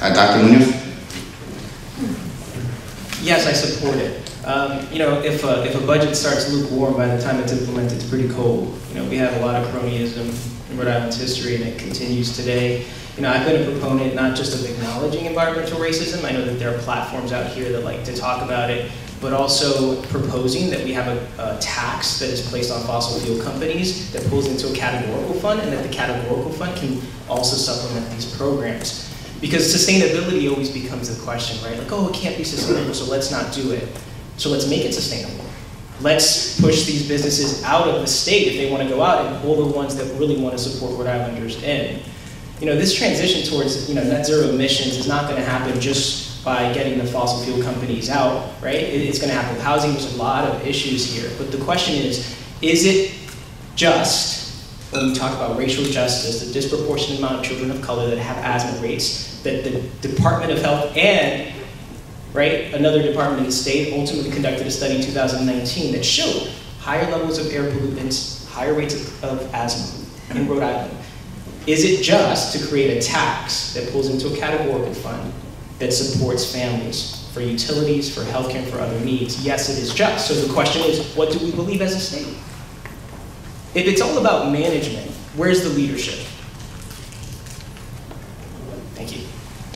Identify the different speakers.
Speaker 1: Uh, Dr. Munoz?
Speaker 2: Yes, I support it. Um, you know, if a, if a budget starts lukewarm by the time it's implemented, it's pretty cold. You know, we have a lot of cronyism in Rhode Island's history, and it continues today. You know, I've been a proponent not just of acknowledging environmental racism. I know that there are platforms out here that like to talk about it, but also proposing that we have a, a tax that is placed on fossil fuel companies that pulls into a categorical fund, and that the categorical fund can also supplement these programs. Because sustainability always becomes the question, right? Like, oh, it can't be sustainable, so let's not do it. So let's make it sustainable. Let's push these businesses out of the state if they want to go out and pull the ones that really want to support Rhode Islanders in. You know, this transition towards you know, net zero emissions is not going to happen just by getting the fossil fuel companies out, right? It's going to happen with housing. There's a lot of issues here. But the question is, is it just, when we talk about racial justice, the disproportionate amount of children of color that have asthma rates, that the Department of Health and right? Another department in the state ultimately conducted a study in 2019 that showed higher levels of air pollutants, higher rates of, of asthma in Rhode Island. Is it just to create a tax that pulls into a categorical fund that supports families for utilities, for healthcare, and for other needs? Yes, it is just. So the question is, what do we believe as a state? If it's all about management, where's the leadership?